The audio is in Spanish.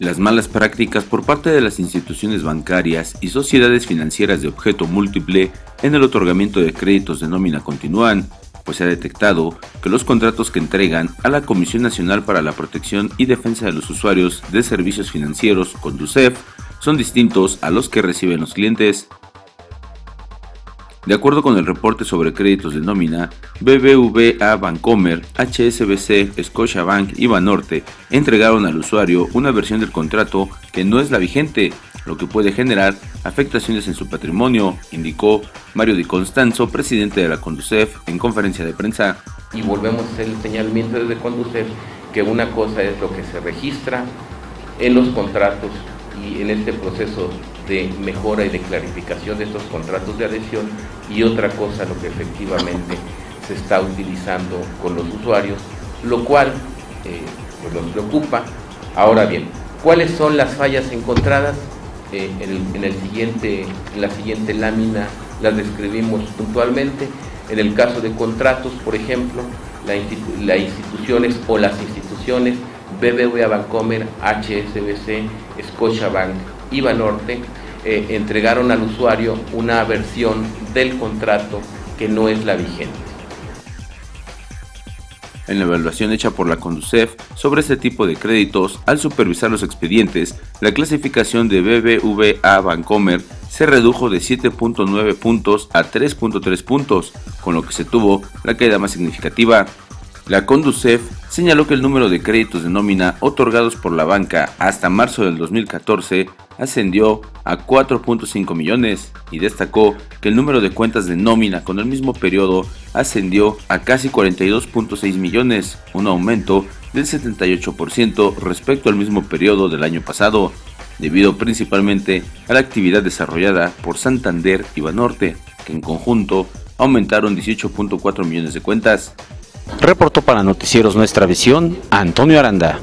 Las malas prácticas por parte de las instituciones bancarias y sociedades financieras de objeto múltiple en el otorgamiento de créditos de nómina continúan, pues se ha detectado que los contratos que entregan a la Comisión Nacional para la Protección y Defensa de los Usuarios de Servicios Financieros, CONDUCEF, son distintos a los que reciben los clientes. De acuerdo con el reporte sobre créditos de nómina, BBVA Bancomer, HSBC, Scotiabank y Banorte entregaron al usuario una versión del contrato que no es la vigente, lo que puede generar afectaciones en su patrimonio, indicó Mario Di Constanzo, presidente de la Conducef, en conferencia de prensa. Y volvemos a hacer el señalamiento desde Conducef que una cosa es lo que se registra en los contratos y en este proceso de mejora y de clarificación de estos contratos de adhesión y otra cosa lo que efectivamente se está utilizando con los usuarios, lo cual eh, pues nos preocupa. Ahora bien, ¿cuáles son las fallas encontradas? Eh, en, el, siguiente, en la siguiente lámina las describimos puntualmente. En el caso de contratos, por ejemplo, las instituciones o las instituciones BBVA Bancomer, HSBC, Scotiabank y Banorte eh, entregaron al usuario una versión del contrato que no es la vigente. En la evaluación hecha por la Conducef sobre este tipo de créditos, al supervisar los expedientes, la clasificación de BBVA Bancomer se redujo de 7.9 puntos a 3.3 puntos, con lo que se tuvo la caída más significativa. La Conducef señaló que el número de créditos de nómina otorgados por la banca hasta marzo del 2014 ascendió a 4.5 millones y destacó que el número de cuentas de nómina con el mismo periodo ascendió a casi 42.6 millones, un aumento del 78% respecto al mismo periodo del año pasado, debido principalmente a la actividad desarrollada por Santander y Banorte, que en conjunto aumentaron 18.4 millones de cuentas. Reportó para Noticieros Nuestra Visión Antonio Aranda.